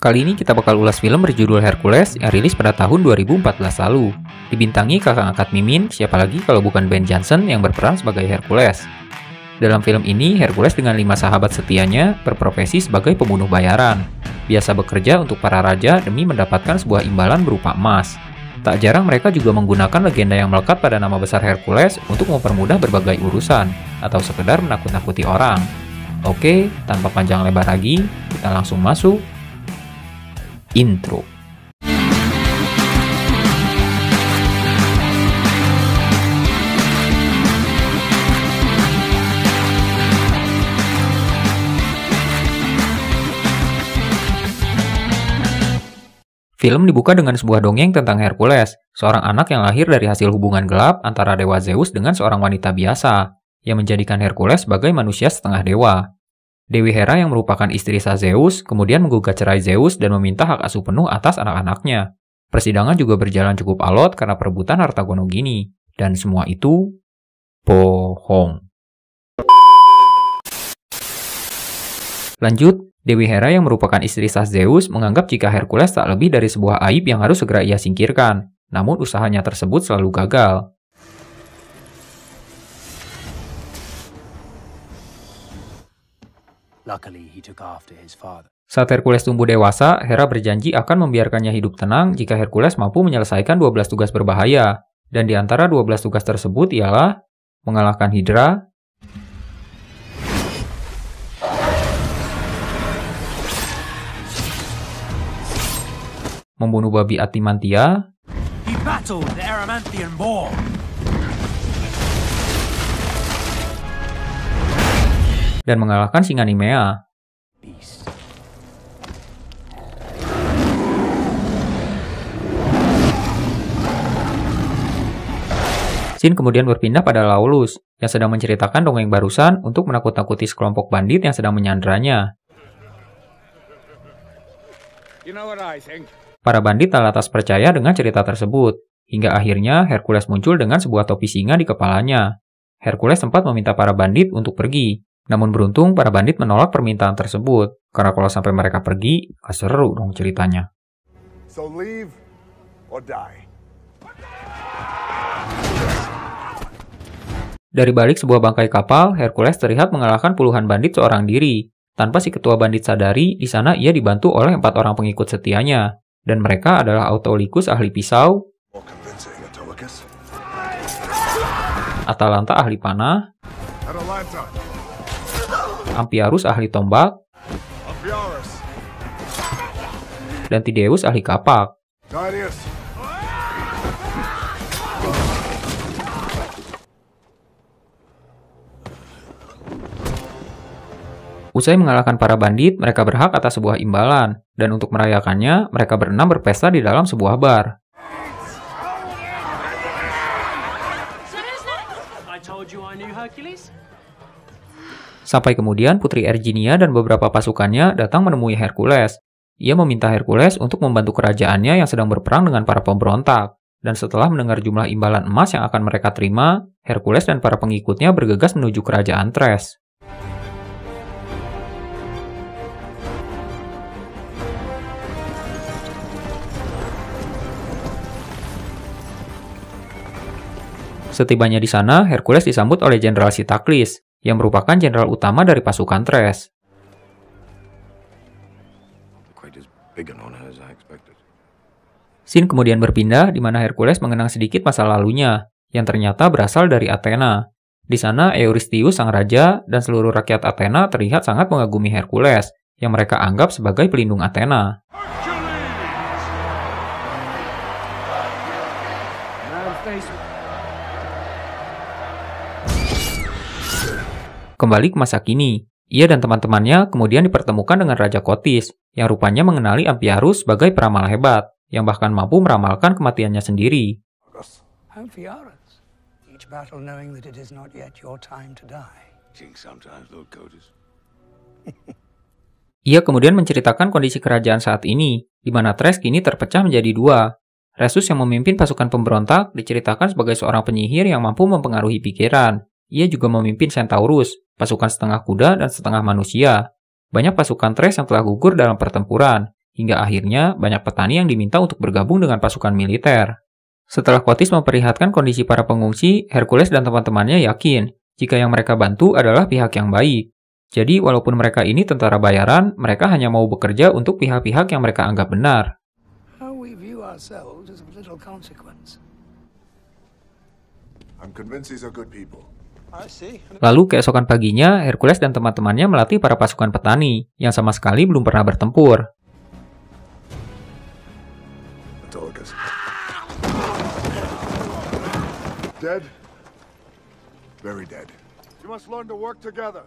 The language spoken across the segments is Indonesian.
Kali ini kita bakal ulas film berjudul Hercules yang rilis pada tahun 2014 lalu. Dibintangi kakak angkat Mimin, siapa lagi kalau bukan Ben Johnson yang berperan sebagai Hercules. Dalam film ini, Hercules dengan lima sahabat setianya berprofesi sebagai pembunuh bayaran. Biasa bekerja untuk para raja demi mendapatkan sebuah imbalan berupa emas. Tak jarang mereka juga menggunakan legenda yang melekat pada nama besar Hercules untuk mempermudah berbagai urusan, atau sekedar menakut-nakuti orang. Oke, tanpa panjang lebar lagi, kita langsung masuk intro. Film dibuka dengan sebuah dongeng tentang Hercules, seorang anak yang lahir dari hasil hubungan gelap antara dewa Zeus dengan seorang wanita biasa, yang menjadikan Hercules sebagai manusia setengah dewa. Dewi Hera yang merupakan istri sah Zeus kemudian menggugat cerai Zeus dan meminta hak asuh penuh atas anak-anaknya. Persidangan juga berjalan cukup alot karena perebutan harta gono gini. Dan semua itu bohong. Lanjut, Dewi Hera yang merupakan istri sah Zeus menganggap jika Hercules tak lebih dari sebuah aib yang harus segera ia singkirkan. Namun usahanya tersebut selalu gagal. Saat Hercules tumbuh dewasa, Hera berjanji akan membiarkannya hidup tenang jika Hercules mampu menyelesaikan 12 tugas berbahaya. Dan di antara 12 tugas tersebut ialah mengalahkan Hydra, membunuh babi Atimantia, He battled the Erymanthian boar. dan mengalahkan singa Nimea. Sin kemudian berpindah pada Laulus, yang sedang menceritakan dongeng barusan untuk menakut-nakuti sekelompok bandit yang sedang menyandranya. Para bandit tak lantas percaya dengan cerita tersebut, hingga akhirnya Hercules muncul dengan sebuah topi singa di kepalanya. Hercules sempat meminta para bandit untuk pergi, namun beruntung para bandit menolak permintaan tersebut, karena kalau sampai mereka pergi, gak seru dong ceritanya. So leave or die. Dari balik sebuah bangkai kapal, Hercules terlihat mengalahkan puluhan bandit seorang diri. Tanpa si ketua bandit sadari, di sana ia dibantu oleh empat orang pengikut setianya. Dan mereka adalah Autolycus ahli pisau, Atalanta ahli panah, Ampiarus ahli tombak, dan Tideus ahli kapak. Usai mengalahkan para bandit, mereka berhak atas sebuah imbalan, dan untuk merayakannya, mereka berenam berpesta di dalam sebuah bar. Sampai kemudian Putri Erginia dan beberapa pasukannya datang menemui Hercules. Ia meminta Hercules untuk membantu kerajaannya yang sedang berperang dengan para pemberontak. Dan setelah mendengar jumlah imbalan emas yang akan mereka terima, Hercules dan para pengikutnya bergegas menuju kerajaan Tres. Setibanya di sana, Hercules disambut oleh Jenderal Sitaklis, yang merupakan jenderal utama dari pasukan Tres. Sin kemudian berpindah di mana Hercules mengenang sedikit masa lalunya, yang ternyata berasal dari Athena. Di sana, Eurystheus sang raja dan seluruh rakyat Athena terlihat sangat mengagumi Hercules, yang mereka anggap sebagai pelindung Athena. Kembali ke masa kini, ia dan teman-temannya kemudian dipertemukan dengan Raja Kotis, yang rupanya mengenali Ampiarus sebagai peramal hebat, yang bahkan mampu meramalkan kematiannya sendiri. Each battle knowing that it is not yet your time to die. King sometimes, Lord Codus. Ia kemudian menceritakan kondisi kerajaan saat ini, di mana Tres kini terpecah menjadi dua. Resus yang memimpin pasukan pemberontak diceritakan sebagai seorang penyihir yang mampu mempengaruhi pikiran. Ia juga memimpin Centaurus, pasukan setengah kuda dan setengah manusia. Banyak pasukan Tres yang telah gugur dalam pertempuran, hingga akhirnya banyak petani yang diminta untuk bergabung dengan pasukan militer. Setelah Kotis memperlihatkan kondisi para pengungsi, Hercules dan teman-temannya yakin jika yang mereka bantu adalah pihak yang baik. Jadi, walaupun mereka ini tentara bayaran, mereka hanya mau bekerja untuk pihak-pihak yang mereka anggap benar. I'm convinced these are good people. Lalu keesokan paginya, Hercules dan teman-temannya melatih para pasukan petani yang sama sekali belum pernah bertempur. Autolycus. Dead? Very dead. You must learn to work together.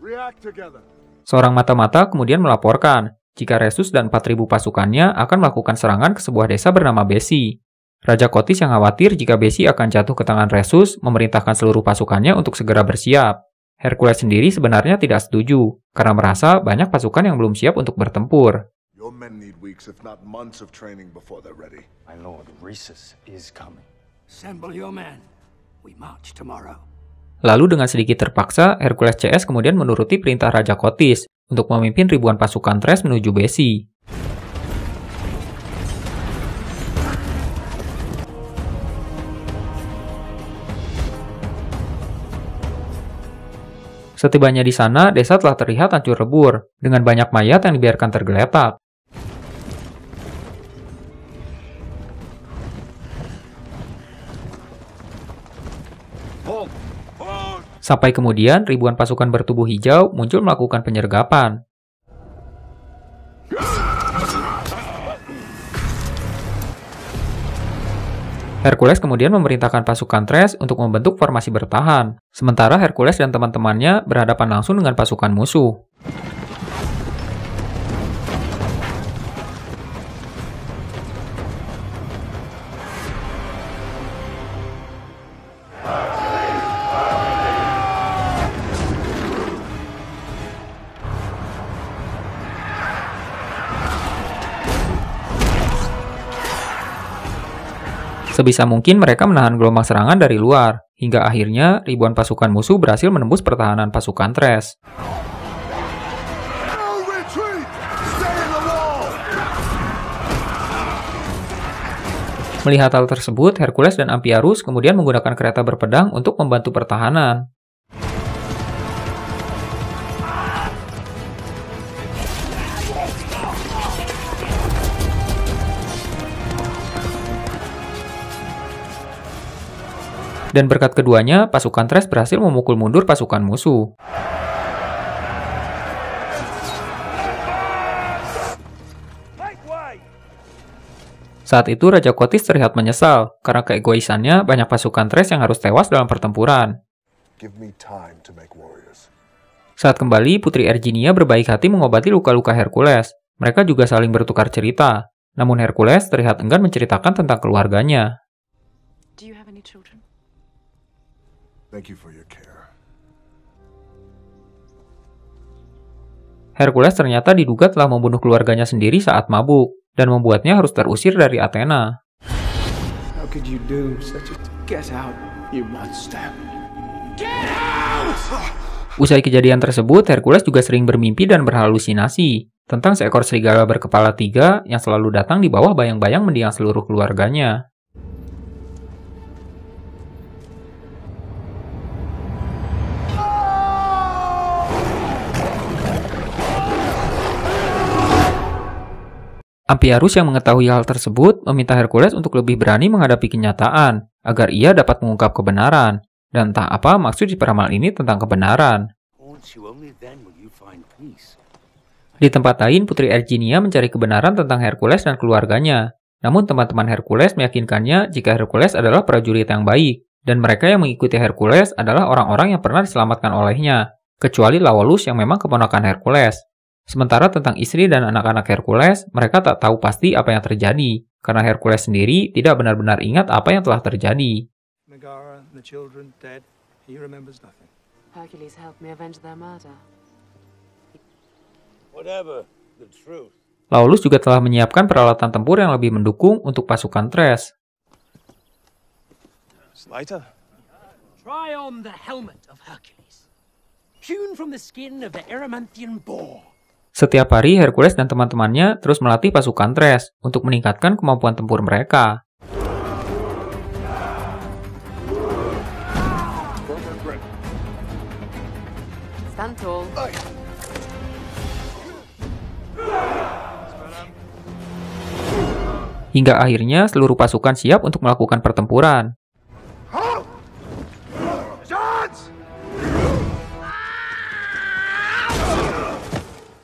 React together. Seorang mata-mata kemudian melaporkan jika Resus dan 4.000 pasukannya akan melakukan serangan ke sebuah desa bernama Besi. Raja Kotis yang khawatir jika Besi akan jatuh ke tangan Resus memerintahkan seluruh pasukannya untuk segera bersiap. Hercules sendiri sebenarnya tidak setuju, karena merasa banyak pasukan yang belum siap untuk bertempur. Your men need weeks, if not months, of training before they're ready. My lord, Rhesus is coming. Assemble your men. We march tomorrow. Lalu dengan sedikit terpaksa, Hercules CS kemudian menuruti perintah Raja Kotis untuk memimpin ribuan pasukan Tres menuju Besi. Setibanya di sana, desa telah terlihat hancur lebur, dengan banyak mayat yang dibiarkan tergeletak. Sampai kemudian, ribuan pasukan bertubuh hijau muncul melakukan penyergapan. Hercules kemudian memerintahkan pasukan Tres untuk membentuk formasi bertahan, sementara Hercules dan teman-temannya berhadapan langsung dengan pasukan musuh. Sebisa mungkin mereka menahan gelombang serangan dari luar, hingga akhirnya ribuan pasukan musuh berhasil menembus pertahanan pasukan Tres. Melihat hal tersebut, Hercules dan Amphiarus kemudian menggunakan kereta berpedang untuk membantu pertahanan. Dan berkat keduanya, pasukan Tres berhasil memukul mundur pasukan musuh. Saat itu Raja Kotis terlihat menyesal karena keegoisannya banyak pasukan Tres yang harus tewas dalam pertempuran. Saat kembali, Putri Erginia berbaik hati mengobati luka-luka Hercules. Mereka juga saling bertukar cerita. Namun Hercules terlihat enggan menceritakan tentang keluarganya. Thank you for your care. Hercules ternyata diduga telah membunuh keluarganya sendiri saat mabuk dan membuatnya harus terusir dari Athena. How could you do such a... Get out, you monster. Usai kejadian tersebut, Hercules juga sering bermimpi dan berhalusinasi tentang seekor serigala berkepala tiga yang selalu datang di bawah bayang-bayang mendiang seluruh keluarganya. Amphiarus yang mengetahui hal tersebut meminta Hercules untuk lebih berani menghadapi kenyataan agar ia dapat mengungkap kebenaran. Dan entah apa maksud di peramal ini tentang kebenaran. Di tempat lain, Putri Erginia mencari kebenaran tentang Hercules dan keluarganya. Namun teman-teman Hercules meyakinkannya jika Hercules adalah prajurit yang baik, dan mereka yang mengikuti Hercules adalah orang-orang yang pernah diselamatkan olehnya, kecuali Lawalus yang memang keponakan Hercules. Sementara tentang istri dan anak-anak Hercules, mereka tak tahu pasti apa yang terjadi, karena Hercules sendiri tidak benar-benar ingat apa yang telah terjadi. Megara and the children dead. He remembers nothing. Hercules helped me avenge their murder. Whatever the truth. Laulus juga telah menyiapkan peralatan tempur yang lebih mendukung untuk pasukan. Slighter? Try on the helmet of Hercules, hewn from the skin of the Erymanthian boar. Setiap hari, Hercules dan teman-temannya terus melatih pasukan Thrash untuk meningkatkan kemampuan tempur mereka. Stand tall. Hingga akhirnya seluruh pasukan siap untuk melakukan pertempuran.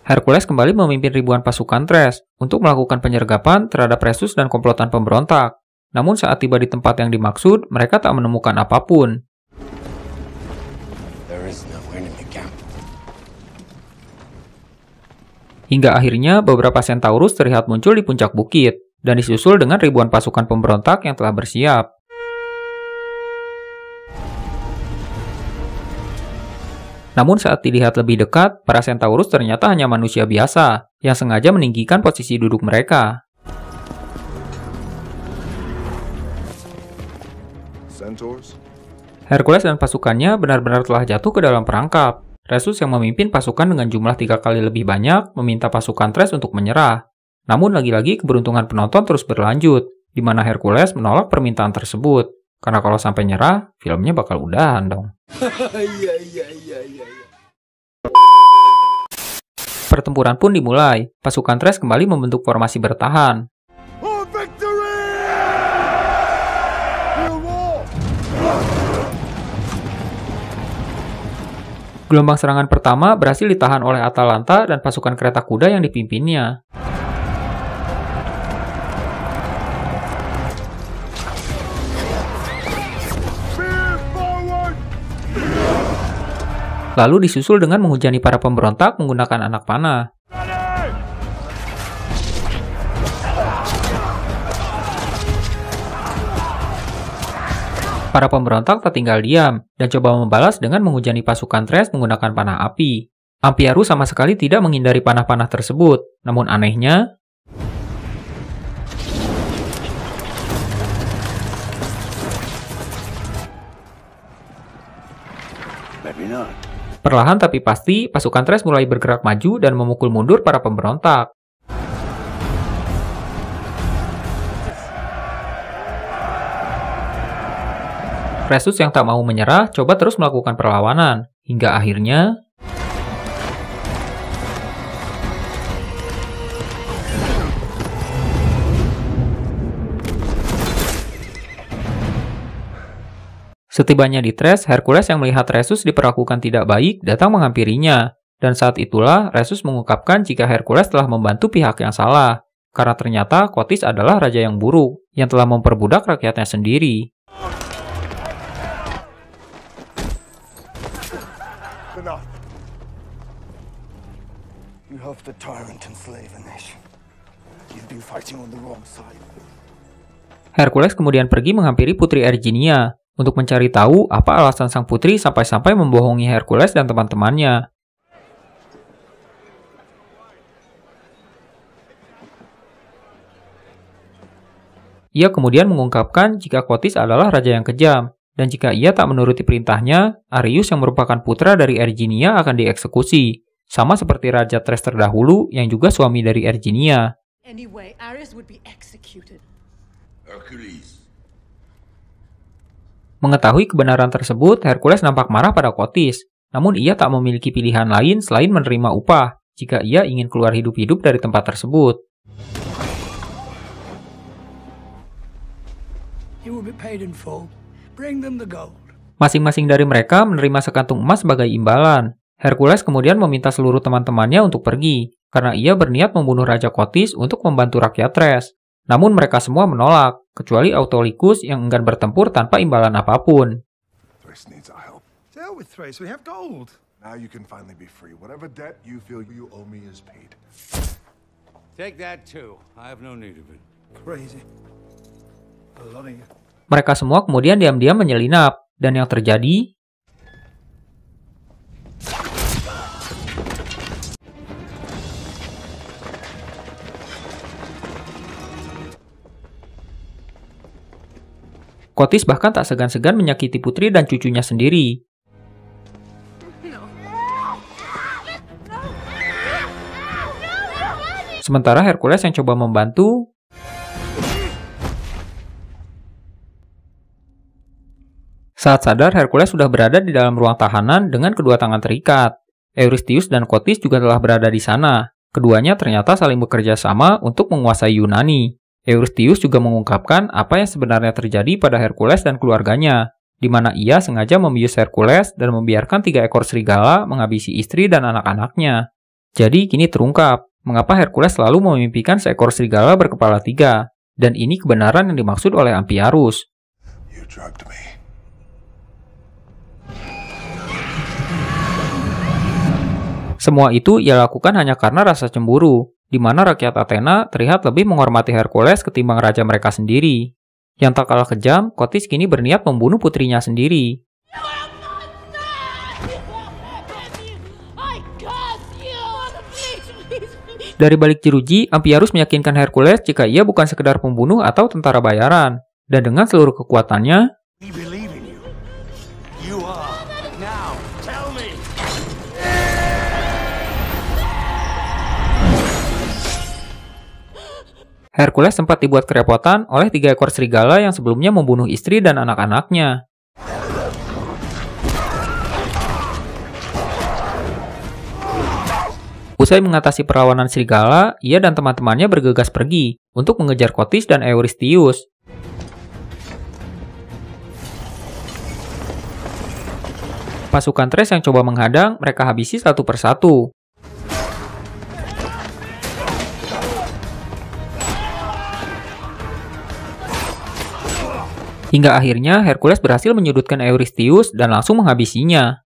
Hercules kembali memimpin ribuan pasukan Thrash untuk melakukan penyergapan terhadap Resus dan komplotan pemberontak. Namun saat tiba di tempat yang dimaksud, mereka tak menemukan apa pun. Hingga akhirnya beberapa Centaurus terlihat muncul di puncak bukit, dan disusul dengan ribuan pasukan pemberontak yang telah bersiap. Namun saat dilihat lebih dekat, para Centaurus ternyata hanya manusia biasa, yang sengaja meninggikan posisi duduk mereka. Centaurs? Hercules dan pasukannya benar-benar telah jatuh ke dalam perangkap. Resus yang memimpin pasukan dengan jumlah tiga kali lebih banyak meminta pasukan Thrash untuk menyerah. Namun lagi-lagi keberuntungan penonton terus berlanjut, di mana Hercules menolak permintaan tersebut. Karena kalau sampai nyerah, filmnya bakal udahan dong. Pertempuran pun dimulai. Pasukan Thrash kembali membentuk formasi bertahan. War! Gelombang serangan pertama berhasil ditahan oleh Atalanta dan pasukan kereta kuda yang dipimpinnya. Lalu disusul dengan menghujani para pemberontak menggunakan anak panah. Para pemberontak tak tinggal diam dan coba membalas dengan menghujani pasukan Thrash menggunakan panah api. Ampiaru sama sekali tidak menghindari panah-panah tersebut, namun anehnya, Maybe not. Perlahan tapi pasti pasukan Thrash mulai bergerak maju dan memukul mundur para pemberontak. Resus yang tak mau menyerah coba terus melakukan perlawanan, hingga akhirnya Setibanya di Thrash, Hercules yang melihat Resus diperlakukan tidak baik datang menghampirinya. Dan saat itulah Resus mengungkapkan jika Hercules telah membantu pihak yang salah. Karena ternyata Kotis adalah raja yang buruk, yang telah memperbudak rakyatnya sendiri. Enough. You helped the tyrant enslave a nation. You've been fighting on the wrong side. Hercules kemudian pergi menghampiri Putri Erginia untuk mencari tahu apa alasan sang putri sampai-sampai membohongi Hercules dan teman-temannya. Ia kemudian mengungkapkan jika Kotis adalah raja yang kejam, dan jika ia tak menuruti perintahnya, Arius yang merupakan putra dari Erginia akan dieksekusi, sama seperti Raja Tres terdahulu yang juga suami dari Erginia. Anyway, Ares would be executed. Hercules. Mengetahui kebenaran tersebut, Hercules nampak marah pada Kotis. Namun ia tak memiliki pilihan lain selain menerima upah jika ia ingin keluar hidup-hidup dari tempat tersebut. Masing-masing dari mereka menerima sekantung emas sebagai imbalan. Hercules kemudian meminta seluruh teman-temannya untuk pergi, karena ia berniat membunuh Raja Kotis untuk membantu rakyat Thrash. Namun mereka semua menolak, kecuali Autolycus yang enggan bertempur tanpa imbalan apa pun. Thrace needs our help. To hell with Thrace, we have gold. Now you can finally be free. Whatever debt you feel you owe me is paid. Take that too. I have no need of it. Crazy. A lot of you. Mereka semua kemudian diam-diam menyelinap, dan yang terjadi Kotis bahkan tak segan-segan menyakiti putri dan cucunya sendiri. Sementara Hercules yang coba membantu, Saat sadar, Hercules sudah berada di dalam ruang tahanan dengan kedua tangan terikat. Eurystheus dan Kotis juga telah berada di sana. Keduanya ternyata saling bekerja sama untuk menguasai Yunani. Eurystheus juga mengungkapkan apa yang sebenarnya terjadi pada Hercules dan keluarganya, di mana ia sengaja membius Hercules dan membiarkan tiga ekor serigala menghabisi istri dan anak-anaknya. Jadi kini terungkap, mengapa Hercules selalu memimpikan seekor serigala berkepala tiga, dan ini kebenaran yang dimaksud oleh Ampiarus. You drugged me. Semua itu ia lakukan hanya karena rasa cemburu, di mana rakyat Athena terlihat lebih menghormati Hercules ketimbang raja mereka sendiri. Yang tak kalah kejam, Kotis kini berniat membunuh putrinya sendiri. Dari balik jeruji, Ampiarus meyakinkan Hercules jika ia bukan sekedar pembunuh atau tentara bayaran. Dan dengan seluruh kekuatannya, Hercules sempat dibuat kerepotan oleh tiga ekor serigala yang sebelumnya membunuh istri dan anak-anaknya. Usai mengatasi perlawanan serigala, ia dan teman-temannya bergegas pergi untuk mengejar Kotis dan Eurystheus. Pasukan Tres yang coba menghadang, mereka habisi satu persatu. Hingga akhirnya Hercules berhasil menyudutkan Eurystheus dan langsung menghabisinya.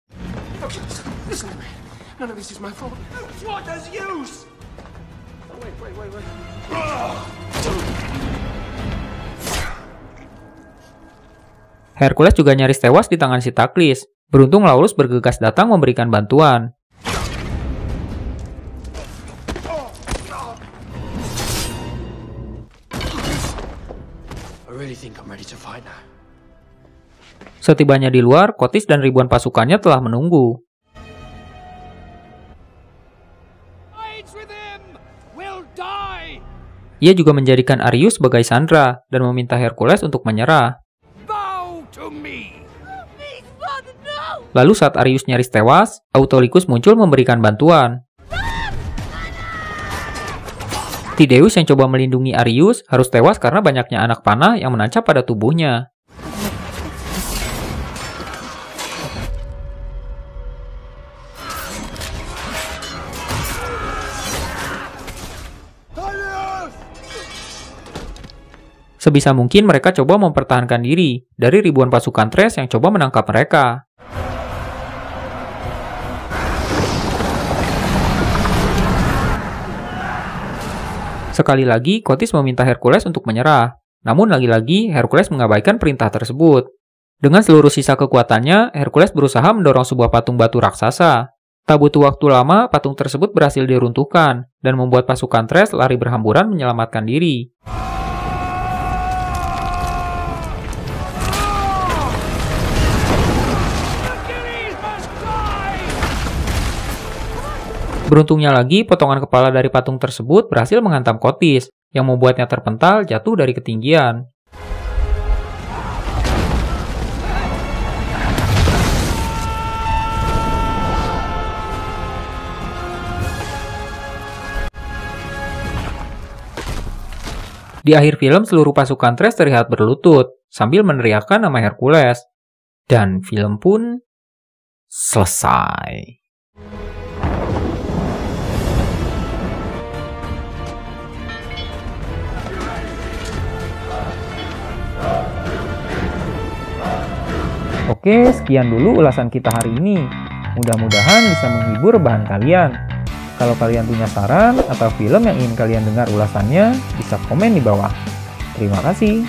Hercules juga nyaris tewas di tangan Sitaklis. Beruntung Laulus bergegas datang memberikan bantuan. Setibanya di luar, Kotis dan ribuan pasukannya telah menunggu. Ia juga menjadikan Arius sebagai sandra dan meminta Hercules untuk menyerah. Lalu saat Arius nyaris tewas, Autolycus muncul memberikan bantuan. Tideus yang coba melindungi Arius harus tewas karena banyaknya anak panah yang menancap pada tubuhnya. Sebisa mungkin mereka coba mempertahankan diri dari ribuan pasukan Tres yang coba menangkap mereka. Sekali lagi, Kotis meminta Hercules untuk menyerah. Namun lagi-lagi, Hercules mengabaikan perintah tersebut. Dengan seluruh sisa kekuatannya, Hercules berusaha mendorong sebuah patung batu raksasa. Tak butuh waktu lama, patung tersebut berhasil diruntuhkan dan membuat pasukan Tres lari berhamburan menyelamatkan diri. Beruntungnya lagi, potongan kepala dari patung tersebut berhasil menghantam Kotis, yang membuatnya terpental jatuh dari ketinggian. Di akhir film, seluruh pasukan Tres terlihat berlutut sambil meneriakkan nama Hercules. Dan film pun selesai. Oke, sekian dulu ulasan kita hari ini. Mudah-mudahan bisa menghibur bahan kalian. Kalau kalian punya saran atau film yang ingin kalian dengar ulasannya, bisa komen di bawah. Terima kasih.